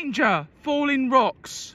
Danger! Falling rocks!